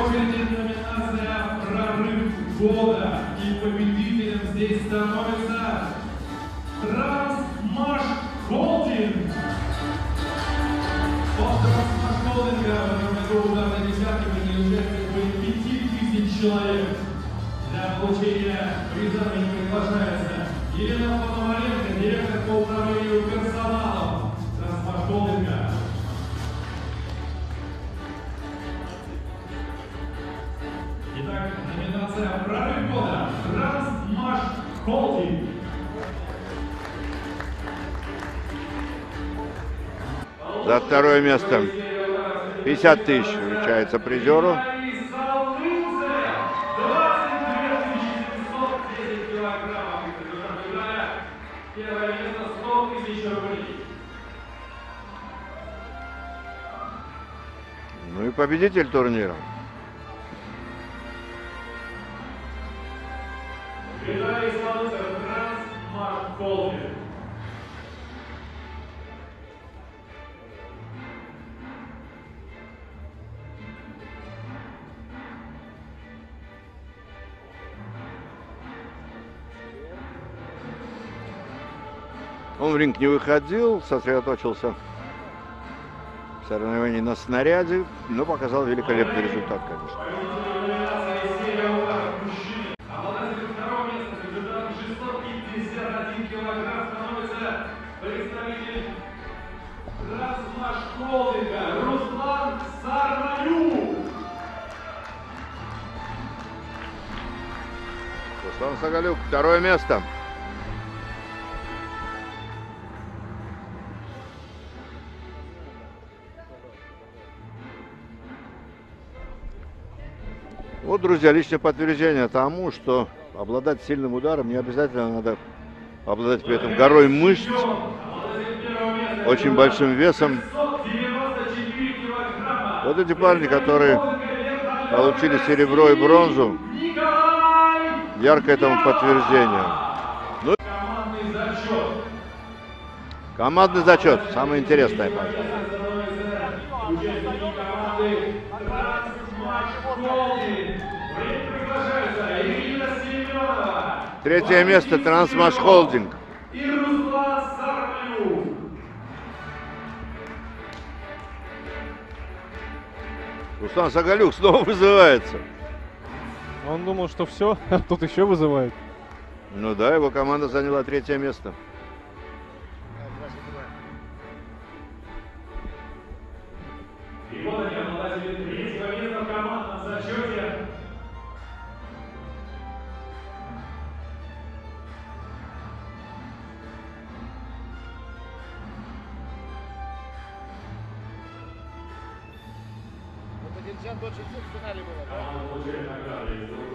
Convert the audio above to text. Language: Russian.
очереди номинация «Прорыв года». И победителем здесь становится Трансмаш Холдинг. От Трансмаш Холдинга в этом году ударной десятки приняли участие более 5000 человек. Для получения приза приглашается Елена Пономаренко, директор по управлению персоналом Трансмаш Холдинга. Итак, номинация «Прорыв года» Трансмаш Холдинг. За второе место 50 тысяч вручается призеру. Виталий Салынце, 22 710 килограммов. И призер медаля. Первое место 100 тысяч рублей. Ну и победитель турнира. Виталий Салынце, Трансмаш Холдинг. Он в ринг не выходил, сосредоточился в соревновании на снаряде, но показал великолепный результат, конечно. Представитель Холдинга Руслан Сарнаюк. Руслан Сагалюк, второе место. Вот, друзья, личное подтверждение тому, что обладать сильным ударом не обязательно надо обладать при этом горой мышц, очень большим весом. 194 килограмма. Вот эти парни, которые получили серебро и бронзу, Николай ярко этому подтверждение. Ну, Командный зачет. самое интересное. пожалуй. Третье место Трансмаш Холдинг. и Руслан Сарманюк. Руслан Сагалюк снова вызывается. Он думал, что все, а тут еще вызывает. Ну да, его команда заняла третье место. И вот они, обладатели третьего места в командном зачете. Ержан Дочинцев в финале было, да? А, получается, награды из двух